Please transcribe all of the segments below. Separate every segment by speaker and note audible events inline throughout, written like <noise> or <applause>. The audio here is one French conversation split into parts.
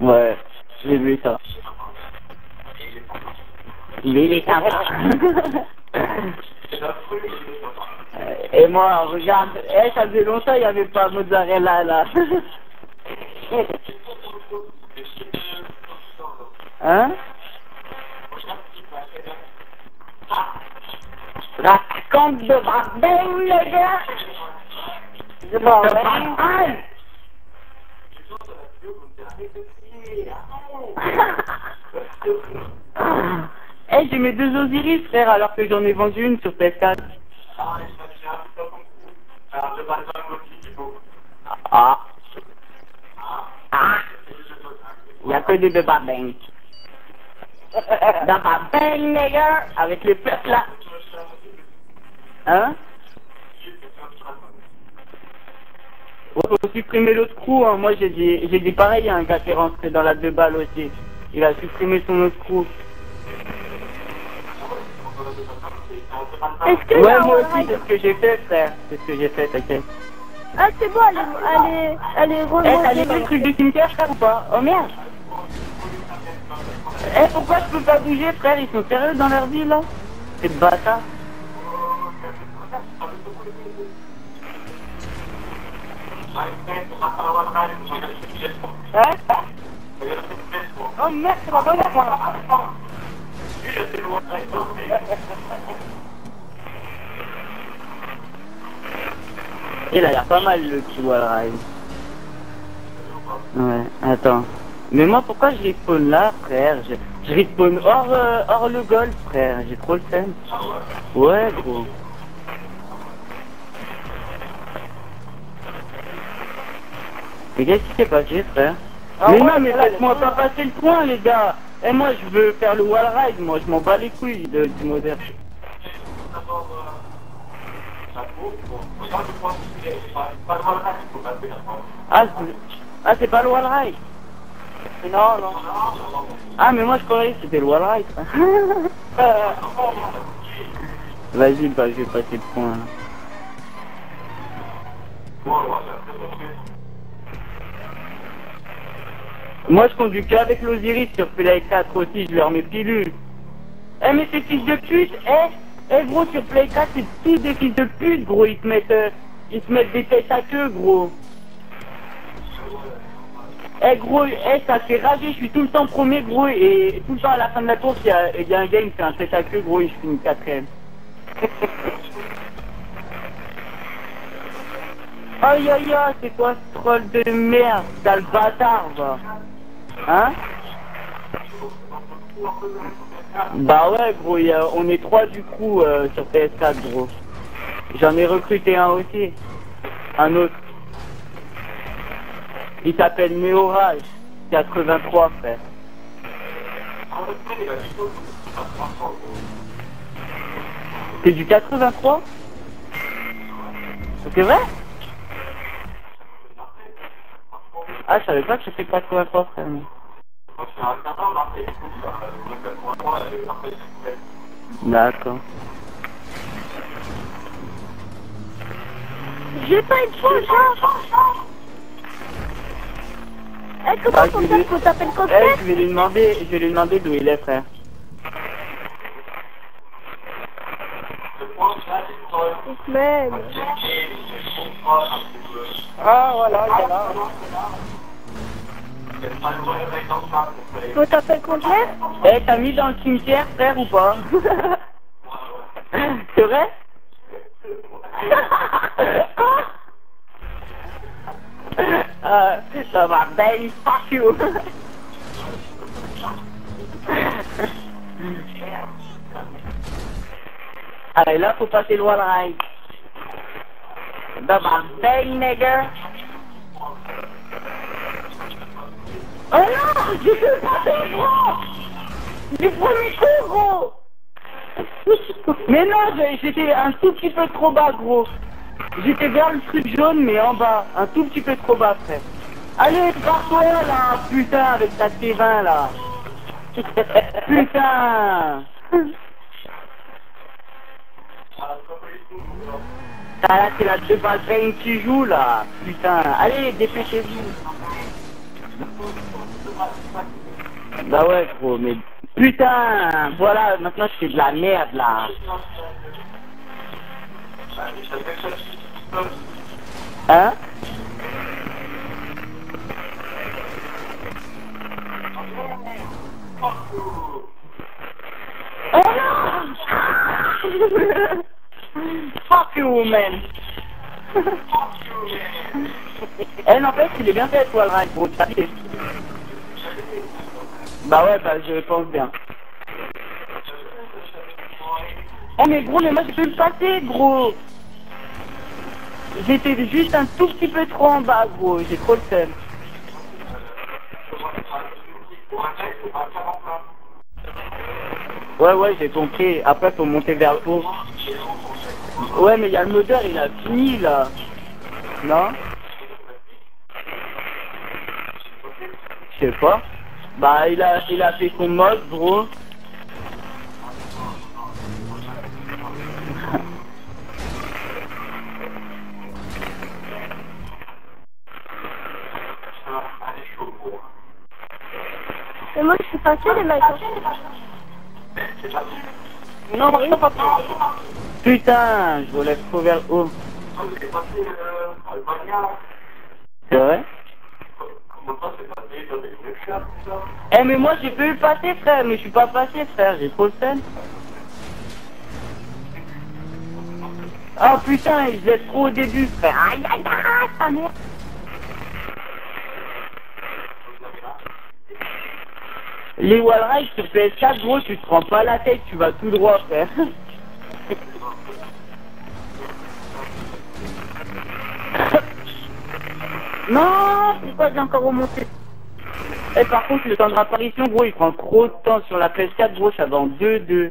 Speaker 1: Ouais, j'ai vu ça. Il est sympa. Et moi, regarde, eh, ça faisait longtemps, il n'y avait pas mozzarella là. hein? Raconte de bordel, le gars Bordel <laughs> Eh, j'ai mes deux Osiris, frère, alors que j'en ai vendu une sur PS4. Ah. Ah. Il y a que des Beba Bang. Beba Bang, les gars, avec les peuples là. Hein? Faut supprimer l'autre crew, hein. moi j'ai dit, j'ai dit pareil, il y a un gars qui est rentré dans la deux balles aussi. Il a supprimé son autre crew.
Speaker 2: Est-ce que
Speaker 1: Ouais, moi aussi, c'est ce que j'ai fait, frère. C'est ce que j'ai fait, t'inquiète.
Speaker 2: Ah, c'est bon, elle est, elle est
Speaker 1: Eh, t'as vu le truc du cimetière, frère, ou pas? Oh merde Eh, pourquoi je peux pas bouger, frère? Ils sont sérieux dans leur vie, là? C'est bâtard. Il a l'air pas mal, le petit. Ouais, attends. Mais moi, pourquoi je respawn là, frère? Je, je respawn hors, euh, hors le golf, frère. J'ai trop le seum. Ouais, gros. Mais qu'est-ce qui s'est passé, frère Mais non, mais laisse-moi pas passer le point, les gars. Et moi, je veux faire le wall ride. Moi, je m'en bats les couilles de, du moderne. Ah, c'est- ah, c'est pas le wall ride Non, non. Ah, mais moi, je croyais que c'était le wall ride. <laughs> Vas-y, bah, je vais passer le point. là. Moi, je conduis qu'avec l'Osiris sur Play 4 aussi, je leur mets pilule. Eh, mais ces fils de pute, eh, eh, gros, sur Play 4, c'est tous des fils de pute, gros, ils te mettent, euh, ils te mettent des têtes à queue, gros. Eh, gros, eh, ça fait rager, je suis tout le temps premier, gros, et tout le temps à la fin de la course, il y a, un gars, il me fait un tête à queue, gros, et je finis quatrième. <laughs> Aïe aïe aïe, c'est quoi ce troll de merde, sale bâtard, va Hein Bah ouais, gros, on est trois du coup euh, sur PS4, gros. J'en ai recruté un aussi. Un autre. Il s'appelle Néorage, 83, frère. C'est du 83 C'est vrai? Ah, je savais pas que c'était 83, frère. moi. D'accord.
Speaker 2: J'ai pas une ça. Eh, comment
Speaker 1: Ah,
Speaker 2: faut t'appeler comme
Speaker 1: Eh, je vais lui demander, je vais lui demander d'où il est, frère.
Speaker 2: Même.
Speaker 1: Ah, voilà, il est là.
Speaker 2: Faut t'appeler complet
Speaker 1: Eh, t'as mis dans le cimetière, frère, ou pas <laughs> C'est vrai <laughs> Ah, ça va, fuck you Allez, là, faut passer le wall ride. Ça va, ben, nigga Oh non, j'ai fait passer, gros Du premier coup, gros Mais non, j'ai- j'étais un tout petit peu trop bas, gros. J'étais vers le truc jaune, mais en bas. Un tout petit peu trop bas, frère. Allez, pars-toi, là, putain, avec ta T20, là. <laughs> putain Ah là, c'est la Double Pain qui joue là. Putain, allez, dépêchez-vous. Bah ouais, gros, mais putain, voilà, maintenant je de la merde là. Hein Oh non <laughs> Fuck you, man Eh, n'empêche, il est bien fait, toi, le ride, gros, t'as. Bah ouais, bah je pense bien. Oh mais gros, mais moi je peux le passer, gros J'étais juste un tout petit peu trop en bas, gros, j'ai trop le seum. Ouais, ouais, j'ai compris. Après, faut monter vers le haut. Ouais, mais il y a le modeur, il a fini, là. Non? Je sais pas. Bah, il a, il a fait son mode, gros.
Speaker 2: Mais moi, je suis passé, les mecs.
Speaker 1: Non, non, pas Putain, je voulais trop vers le haut. C'est vrai? Eh mais moi j'ai pu passer frère, mais je suis pas passé frère, j'ai trop le seum. Oh putain, ils étaient trop au début frère. Aïe aïe aïe, ta merde. Les wall rides sur PS4 gros, tu te prends pas la tête, tu vas tout droit frère. <laughs> Non, pourquoi j'ai encore remonté Et par contre, le temps de réapparition, gros, il prend trop de temps sur la PS4, gros, ça va en 2-2.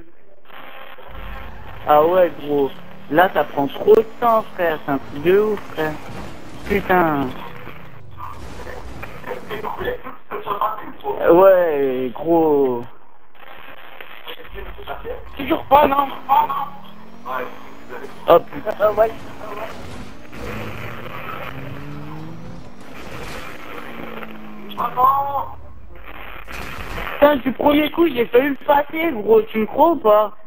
Speaker 1: Ah ouais, gros. Là, ça prend trop de temps, frère. C'est un truc de ouf, frère. Putain. Ouais, gros. Toujours pas, non Oh putain, ah ouais. Putain, du premier coup, j'ai failli le passer, gros. Tu me crois ou pas?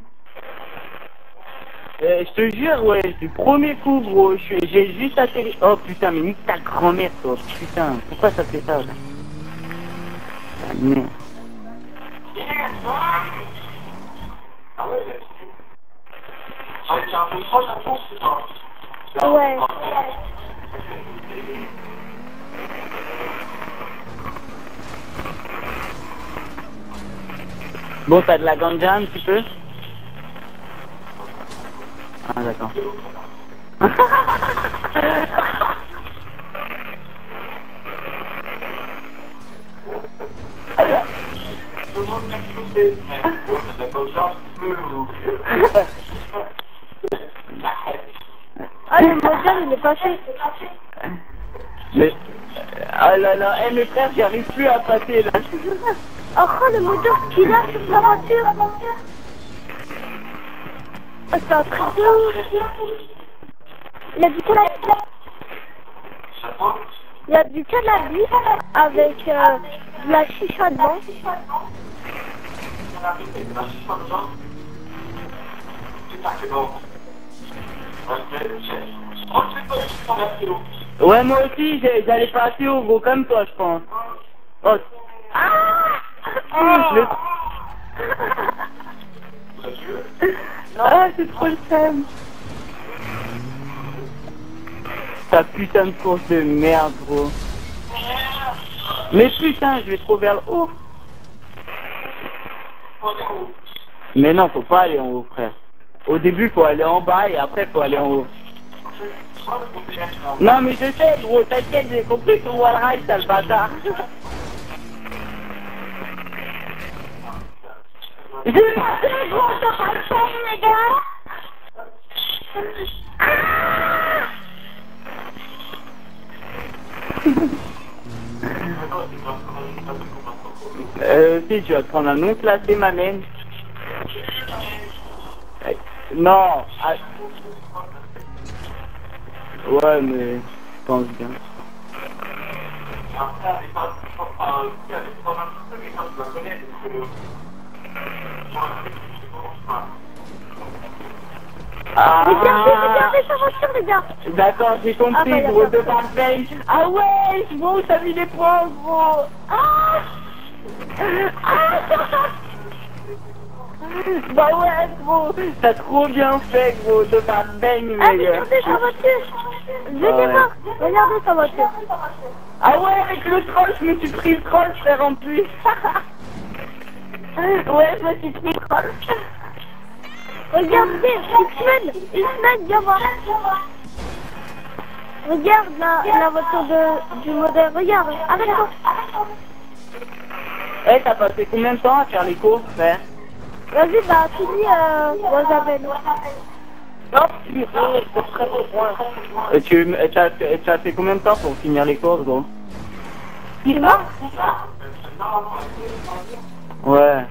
Speaker 1: Euh, Je te jure, ouais, du premier coup, gros. je suis- J'ai juste atterri. Oh putain, mais nique ta grand-mère, toi. Putain, pourquoi ça fait ça, là? Ah, merde.
Speaker 2: Ouais.
Speaker 1: Bon, t'as de la ganja un petit peu Ah, d'accord.
Speaker 2: Ah, le modèle, il est passé.
Speaker 1: Mais... Ah là là, eh mes frères, j'arrive plus à passer, là.
Speaker 2: Oh, le moteur qu'il a sur sa voiture. Oh, c'est un truc de ouf. Il y a du cannabis. Il y a du cannabis avec euh, de la chicha dedans.
Speaker 1: Ouais, moi aussi, j'allais passer au gros comme toi, je pense. Oh. Ah Le- Ah, c'est trop le seum. Ta putain de course de merde, gros. Mais putain, je vais trop vers le haut. Mais non, faut pas aller en haut, frère. Au début, faut aller en bas et après, faut aller en haut. Non, mais je sais, gros, t'inquiète, j'ai compris ton wall ride, sale bâtard. Euh, si, tu vas prendre un classé, ma mène. Non, ah, Ouais, mais je pense bien.
Speaker 2: Regardez, regardez sa voiture, les gars.
Speaker 1: D'accord, j'ai compris,
Speaker 2: Ah, bah,
Speaker 1: gros,
Speaker 2: pas
Speaker 1: de
Speaker 2: de
Speaker 1: Marseille. Ah ouais, où t'as mis les points, gros. Ah Ah Bah ouais, gros, t'as trop bien fait, gros, de Marseille,
Speaker 2: Ah,
Speaker 1: mais...
Speaker 2: regardez sa voiture. Je
Speaker 1: Ah ouais.
Speaker 2: pas. Regardez sa voiture.
Speaker 1: Ah ouais, avec le troll, je me suis pris le troll, frère, en plus. <laughs> ouais, le troll.
Speaker 2: Regardez, X-Men. X-Men, viens voir. Regarde la, la voiture de, du modèle. Regarde, arrête-toi.
Speaker 1: Eh, t'as passé combien de temps à faire les courses, frère
Speaker 2: Vas-y, bah, dis, euh, Rosabelle.
Speaker 1: Non, tu Et tu et t'as t'as fait combien de temps pour finir les courses, gros
Speaker 2: Tu vois?
Speaker 1: Ouais.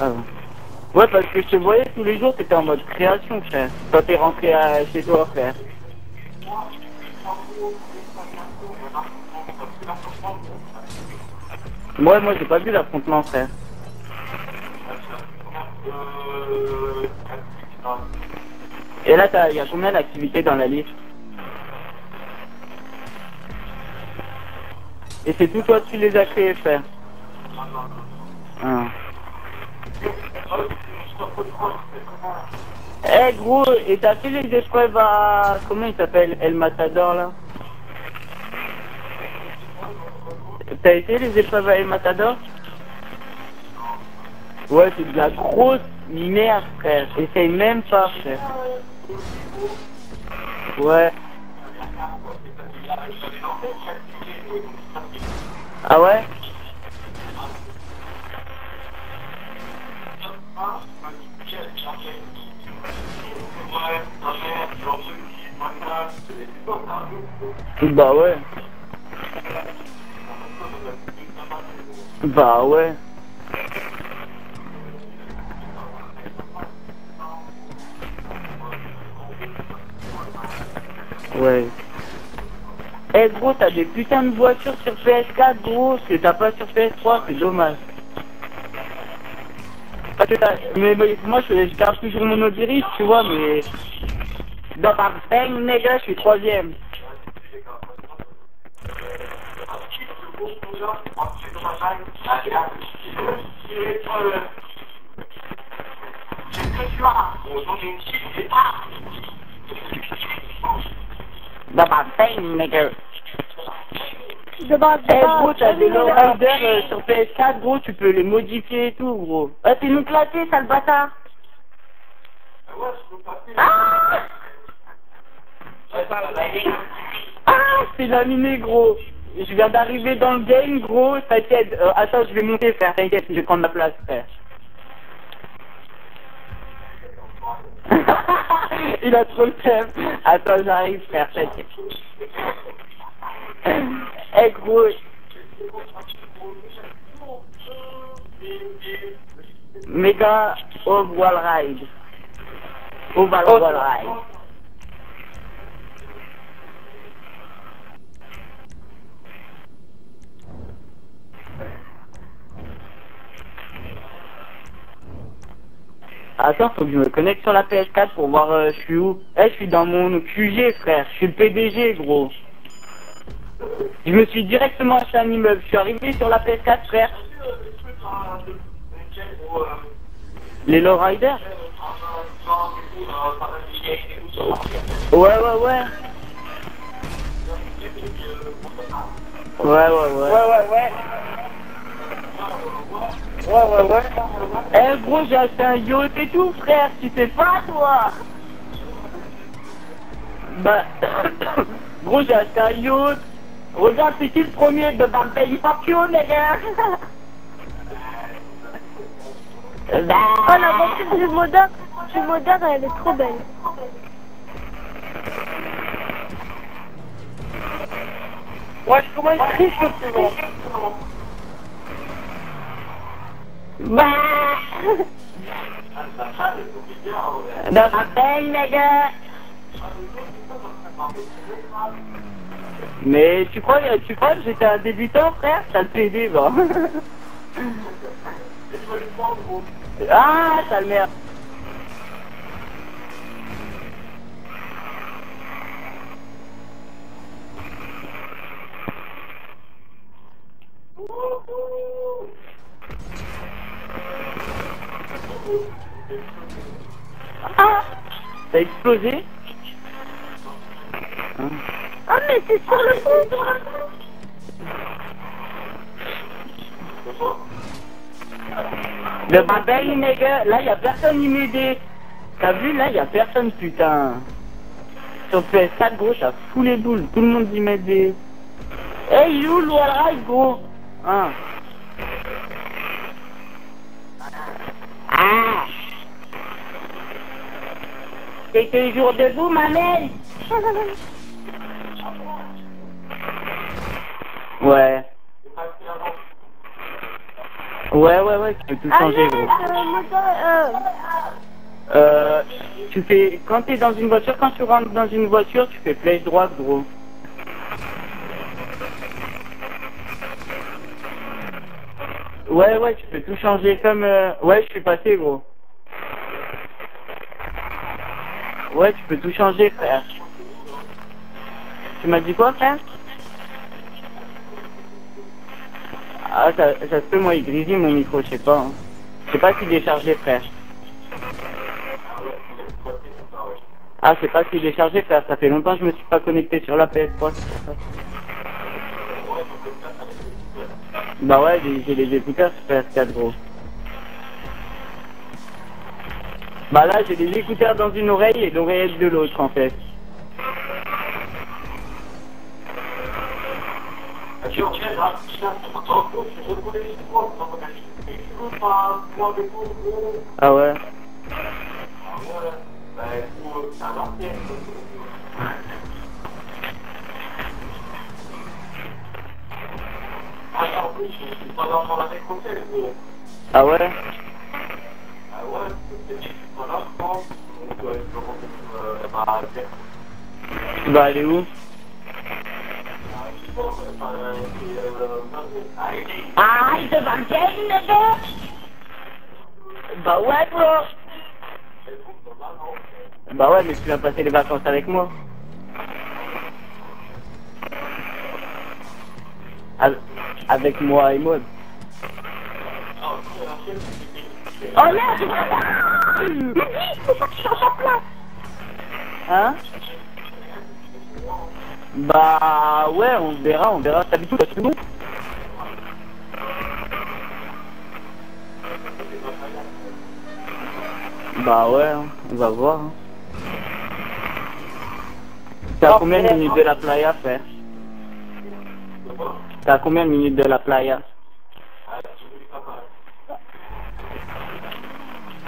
Speaker 1: Ah. Ouais, parce que je te voyais tous les jours, t'étais en mode création, frère. Quand t'es rentré à, chez toi, frère. Ouais, moi j'ai pas vu l'affrontement, frère. Et là, il y a combien d'activités dans la liste? Et c'est tout toi, tu les as créés, frère Ah. Eh gros, et t'as fait les épreuves à... Comment il s'appelle El Matador là? T'as été les épreuves à El Matador? Ouais, c'est de la grosse merde, frère. Essaye même pas, frère. Ouais. Ah ouais Bah ouais. Bah ouais. Ouais. Eh gros, t'as des putains de voitures sur PS4 gros, ce que t'as pas sur PS3, c'est dommage. Parce que mais, mais moi je, je garde toujours mon Osiris, tu vois, mais dans ma bang, nègre, je suis troisième. Ma bang, nègre.
Speaker 2: De base,
Speaker 1: Eh gros, t'as des lowriders euh, sur PS4, gros, tu peux les modifier et tout, gros. Ah, t'es nous claqué, sale bâtard. Ah Ah, c'est laminé, gros. Je viens d'arriver dans le game, gros, t'inquiète. Euh, attends, je vais monter, frère, t'inquiète, je vais prendre la place, frère. <laughs> Il a trop le thème. Attends, j'arrive, frère, t'inquiète. Eh, gros. Méga Oval Ride. Oval Oval Ride. Attends, faut que je me connecte sur la PS4 pour voir euh, je suis où. Eh, je suis dans mon QG, frère. Je suis le PDG, gros. Je me suis directement acheté un immeuble. Je suis arrivé sur la PS4, frère. Les lowriders Ouais, ouais, ouais. Ouais, ouais, ouais. Ouais, ouais, ouais. Ouais, ouais, ouais. Eh, gros, j'ai acheté un yacht et tout, frère. Tu sais pas, toi Bah, <coughs> gros, j'ai acheté un yacht. Regarde, c'est qui le premier de Fuck you, les gars? <laughs> Bah,
Speaker 2: Oh, la voiture du modèle, du modèle, elle est trop belle.
Speaker 1: Ouais, je commence triste, Bah Dans ma belle, les gars Mais tu crois, tu crois que j'étais un débutant, frère T'as le PD, bon. ah, le merde. Ah a explosé
Speaker 2: Ah, mais c'est sur le fond
Speaker 1: Le bordel, nigga, là, y a personne qui m'aidait. T'as vu, là, y a personne, putain. Sur PS4, gros, ça fout les boules. Tout le monde y m'aidait. Hey, où le gros? Hein C'est toujours debout, ma mère Ouais. Ouais, ouais, ouais, tu peux tout
Speaker 2: Ah,
Speaker 1: changer, gros.
Speaker 2: euh, euh,
Speaker 1: Euh, tu fais, quand t'es dans une voiture, quand tu rentres dans une voiture, tu fais flèche droite, gros. Ouais, ouais, tu peux tout changer comme, euh, ouais, je suis passé, gros. Ouais, tu peux tout changer, frère. Tu m'as dit quoi, frère? Ah, ça, se peut, moi, il grésille mon micro, je sais pas. hein. Je sais pas s'il est chargé, frère. Ah, c'est pas s'il est chargé, frère. Ça fait longtemps que je me suis pas connecté sur la PS3. c'est pour ça. Bah ouais, j'ai les écouteurs sur PS4, gros. Bah là, j'ai les écouteurs dans une oreille et l'oreillette de l'autre, en fait. Ah ouais Ah ouais Tu vas aller où? Ah, il te va le gars Bah ouais, bro Bah ouais, mais tu vas passer les vacances avec moi. Avec- moi et Maud. Oh merde
Speaker 2: que je change la place.
Speaker 1: Hein Bah ouais, on verra, on verra. T'habites où toi, c'est bon Bah ouais, hein, on va voir. hein. T'es à combien de minutes de la playa, frère? T'es à combien de minutes de la playa?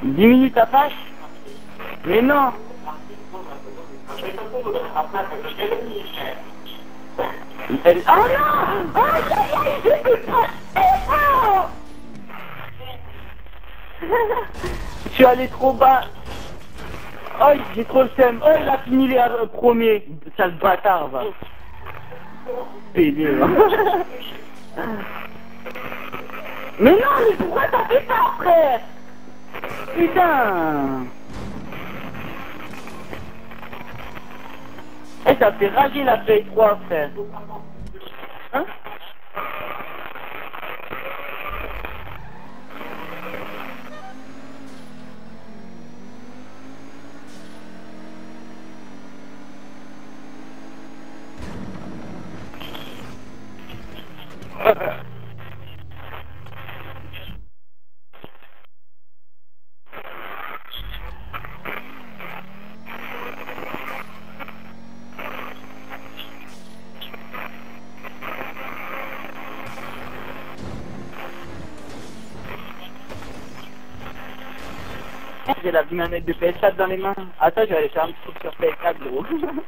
Speaker 1: 10 minutes à passe Mais non Elle-
Speaker 2: Oh non Oh, je pas
Speaker 1: Je suis allé trop bas. Oh, j'ai trop le seum. Oh, il a fini les euh, premiers. Sale bâtard, va. Pédé, va. <laughs> Mais non, mais pourquoi t'as fait ça, frère? Putain Eh, ça fait rager la Play 3, frère. Hein? J'ai la manette de PS4 dans les mains. Attends, je vais aller faire un petit truc sur PS4, gros. <laughs>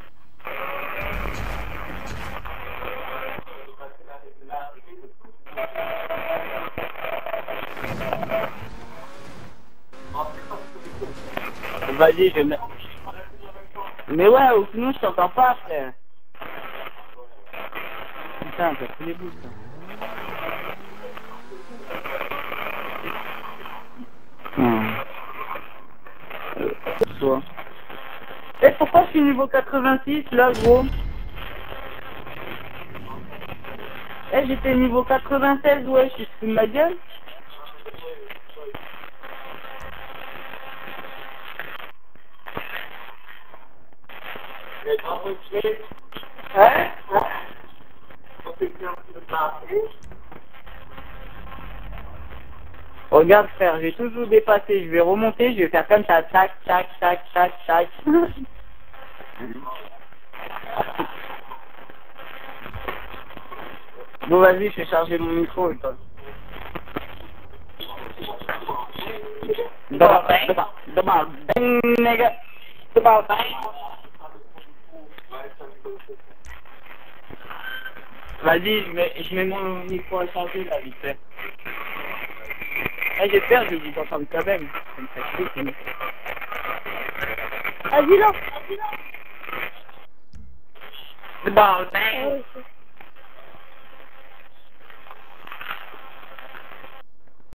Speaker 1: Vas-y, je mets... Mais ouais, ou sinon je t'entends pas, frère. Putain, t'as pris les bouts, ça. Hmm. Euh, soit. Et pourquoi je suis niveau 86 là, gros Eh, j'étais niveau 96, ouais, je suis de ma gueule. Hein Regarde frère, j'ai toujours dépassé, je vais remonter, je vais faire comme ça, tac, tac, tac, tac, tac. <laughs> bon vas-y, je vais charger mon micro et toi. Double bang, double. Vas-y, je mets, je mets mon micro à charger là, vite fait. Eh, j'espère que je vous entends quand même. Chier, sinon.
Speaker 2: Vas-y, là.
Speaker 1: Double
Speaker 2: Ah
Speaker 1: bang.
Speaker 2: oui, c'est-